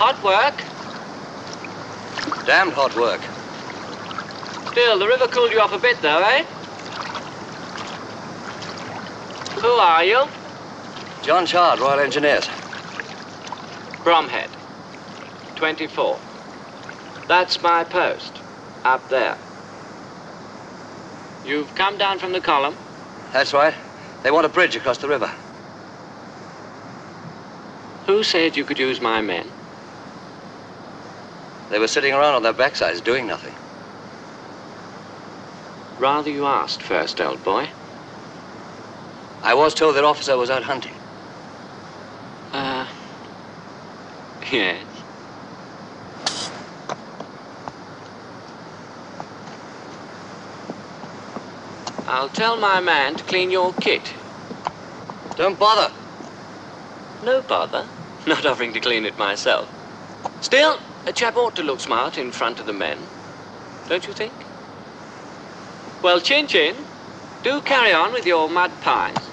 Hot work. Damned hot work. Still, the river cooled you off a bit, though, eh? Who are you? John Chard, Royal Engineers. Bromhead. 24. That's my post. Up there. You've come down from the column? That's right. They want a bridge across the river. Who said you could use my men? They were sitting around on their backsides doing nothing. Rather you asked first, old boy. I was told that officer was out hunting. Uh, yes. I'll tell my man to clean your kit. Don't bother. No bother. Not offering to clean it myself. Still, a chap ought to look smart in front of the men. Don't you think? Well, Chin Chin, do carry on with your mud pies.